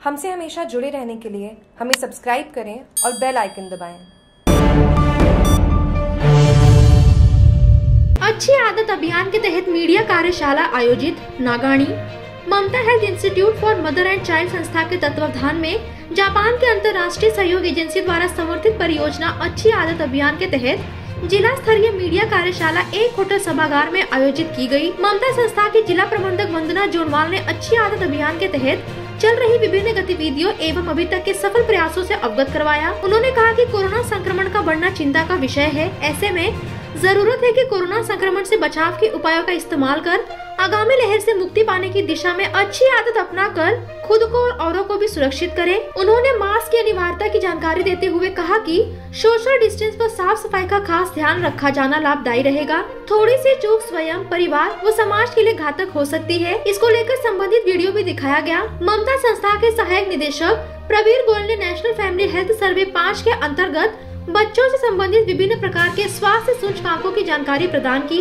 हमसे हमेशा जुड़े रहने के लिए हमें सब्सक्राइब करें और बेल आइकन दबाएँ। अच्छी आदत अभियान के तहत मीडिया कार्यशाला आयोजित Nagani Mamta health institute for mother and child संस्था के तत्वावधान में जापान के अंतर्राष्ट्रीय सहयोग एजेंसी द्वारा समर्थित परियोजना अच्छी आदत अभियान के तहत जिला स्तरीय मीडिया कार्यशाला एक होटल सभागार में आयोजित की गई। ममता संस्था की जिला प्रबंधक वंदना जोनवाल ने अच्छी आदत अभियान के तहत चल रही विभिन्न गतिविधियों एवं अभी तक के सफल प्रयासों से अवगत करवाया। उन्होंने कहा कि कोरोना संक्रमण का बढ़ना चिंता का विषय है। ऐसे में ज़रूरत है कि कोरोना संक्रमण से बचाव के उपायों का इस्तेमाल कर, आगामी लहर से मुक्ति पाने की दिशा में अच्छी आदत अपना कर खुद को और औरों को भी सुरक्षित करें। उन्होंने मास्क की अनिवार्यता की जानकारी देते हुए कहा कि सोशल डिस्टेंस व साफ़ सफ़ाई का खास ध्यान रखा जाना लाभदायी रहेगा। थोड़ी सी चूक स्वयं, परिवार व समाज के लिए घातक हो सकती है। इसको लेकर संबंधित वीडियो भी दिखाया गया। ममता संस्था के सहायक निदेशक प्रवीर गोयल ने नेशनल फैमिली हेल्थ सर्वे पाँच के अंतर्गत बच्चों से संबंधित विभिन्न प्रकार के स्वास्थ्य सूचकांकों की जानकारी प्रदान की।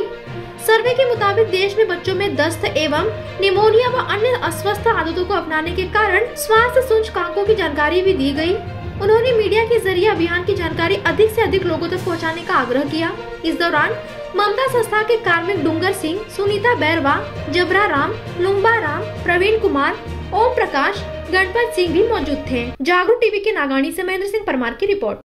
सर्वे के मुताबिक देश में बच्चों में दस्त एवं निमोनिया व अन्य अस्वस्थ आदतों को अपनाने के कारण स्वास्थ्य सूचकांकों की जानकारी भी दी गई। उन्होंने मीडिया के ज़रिए अभियान की जानकारी अधिक से अधिक लोगों तक पहुँचाने का आग्रह किया। इस दौरान ममता संस्था के कार्मिक डूंगर सिंह, सुनीता बैरवा, जबरा राम, लुम्बा राम, प्रवीण कुमार, ओम प्रकाश, गणपत सिंह भी मौजूद थे। जागरूक टीवी के नागानी से महेंद्र सिंह परमार की रिपोर्ट।